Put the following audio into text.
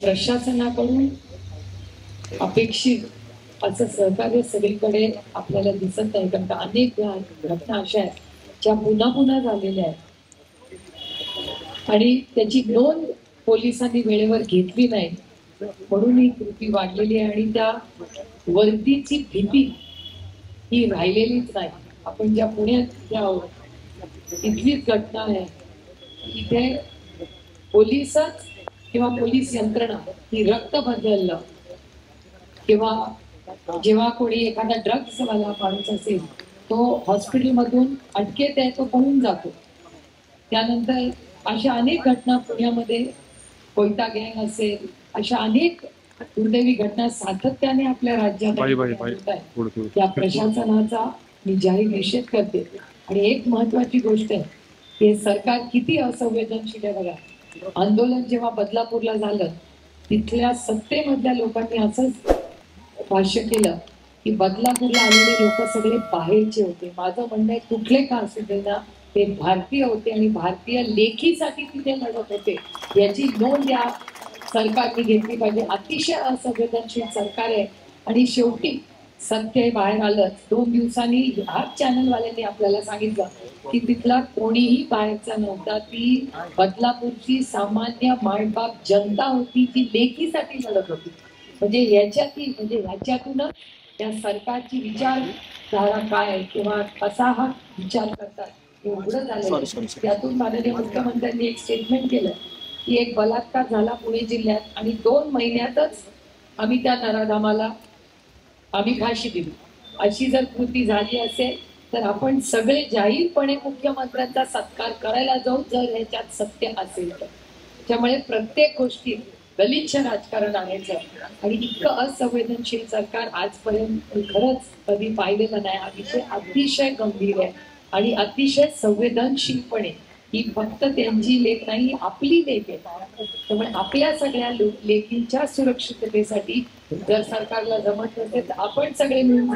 प्रशासनाकडून अपेक्षित असं सहकार्य सगळीकडे आपल्याला दिसत नाही कारण का अनेक घटना अशा आहेत ज्या पुन्हा पुन्हा झालेल्या आहेत. आणि त्याची नोंद पोलिसांनी वेळेवर घेतली नाही. म्हणून ही कृती वाढलेली आहे आणि त्या वर्दीची भीती ही राहिलेलीच नाही. आपण ज्या पुण्यात आहोत इथलीच घटना आहे. इथे पोलिसच किंवा पोलीस यंत्रणा ही रक्त बदललं किंवा जेव्हा कोणी एखादा ड्रग्स वाला माणूस असेल तो हॉस्पिटलमधून अटकेत आहे तो पळून जातो. त्यानंतर अशा अनेक घटना पुण्यामध्ये कोयता गँग असेल अशा अनेक दुर्दैवी घटना सातत्याने आपल्या राज्यात त्या प्रशासनाचा मी जाहीर निषेध करते. आणि एक महत्वाची गोष्ट आहे हे सरकार किती असंवेदनशील आहे बघा. आंदोलन जेव्हा बदलापूरला झालं तिथल्या सत्तेमधल्या लोकांनी असंच भाष्य केलं की बदलापूरला आलेले लोक सगळे बाहेरचे होते. माझं म्हणणं आहे कुठले का असू दे ना ते भारतीय होते आणि भारतीय लेखीसाठी तिथे लढत होते. याची नोंद या सरकारने घेतली पाहिजे. अतिशय असंवेदनशील सरकार आहे. आणि शेवटी सत्य हे बाहेर आलं दोन दिवसांनी ह्याच चॅनलवाल्यांनी आपल्याला सांगितलं की तिथला कोणीही बाहेरचा नव्हता. ती बदलापूरची सामान्य मायबाप जनता होती जी लेखीसाठी लढत होती. म्हणजे याच्यातही म्हणजे ह्याच्यातूनच त्या सरकारची विचारधारा काय आहे किंवा कसा हा विचार करतात झालेलं आहे. त्यातून माननीय मुख्यमंत्र्यांनी एक स्टेटमेंट केलं की एक बलात्कार झाला पुणे जिल्ह्यात आणि दोन महिन्यातच आम्ही त्या नराधामाला आम्ही फाशी दिली. अशी जर कृती झाली असेल तर आपण सगळे जाहीरपणे मुख्यमंत्र्यांचा सत्कार करायला जाऊ जर ह्याच्यात सत्य असेल तर. त्यामुळे प्रत्येक गोष्टीत गलिच्छ राजकारण आणायचं आणि इतकं असंवेदनशील सरकार आजपर्यंत खरंच कधी पाहिलेलं नाही. हा विषय अतिशय गंभीर आहे. आणि अतिशय संवेदनशीलपणे ही फक्त त्यांची लेख नाही आपली लेख आहे. त्यामुळे आपल्या सगळ्या लेखींच्या सुरक्षिततेसाठी जर सरकारला जमत नसेल तर आपण सगळे मिळून